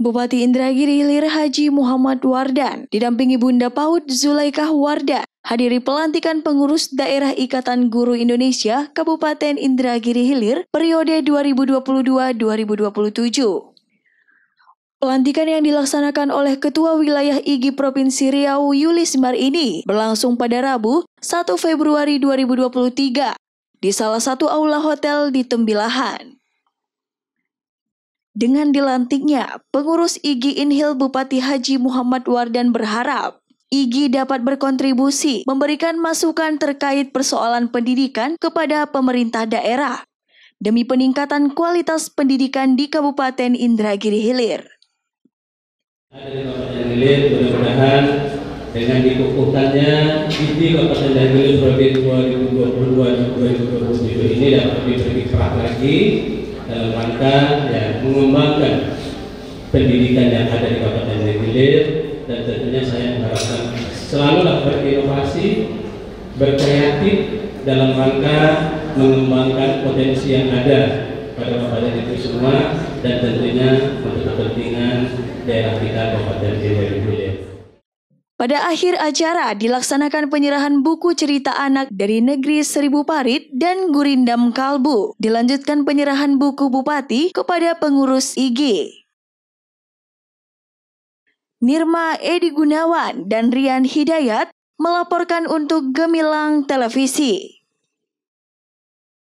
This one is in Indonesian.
Bupati Indragiri Hilir Haji Muhammad Wardan didampingi Bunda Paut Zulaikah Wardan hadiri pelantikan pengurus daerah Ikatan Guru Indonesia Kabupaten Indragiri Hilir periode 2022-2027. Pelantikan yang dilaksanakan oleh Ketua Wilayah IGI Provinsi Riau Yulis Mar ini berlangsung pada Rabu 1 Februari 2023 di salah satu aula hotel di Tembilahan. Dengan dilantiknya, pengurus IGI Inhil Bupati Haji Muhammad Wardan berharap IGI dapat berkontribusi memberikan masukan terkait persoalan pendidikan kepada pemerintah daerah demi peningkatan kualitas pendidikan di Kabupaten Indragiri Hilir. Kabupaten Hilir mudah-mudahan dengan dikukuhkannya IGI Kabupaten Hilir periode 2022-2027 ini dapat diberkiprah lagi dalam rangka ya, mengembangkan pendidikan yang ada di Kabupaten Hilir dan tentunya saya mengharapkan selalu berinovasi, berkreatif dalam rangka mengembangkan potensi yang ada pada kabupaten itu semua dan tentunya untuk kepentingan daerah kita Kabupaten Hilir. Pada akhir acara dilaksanakan penyerahan buku cerita anak dari negeri Seribu Parit dan Gurindam Kalbu. Dilanjutkan penyerahan buku bupati kepada pengurus IG. Nirma Edi Gunawan dan Rian Hidayat melaporkan untuk Gemilang Televisi.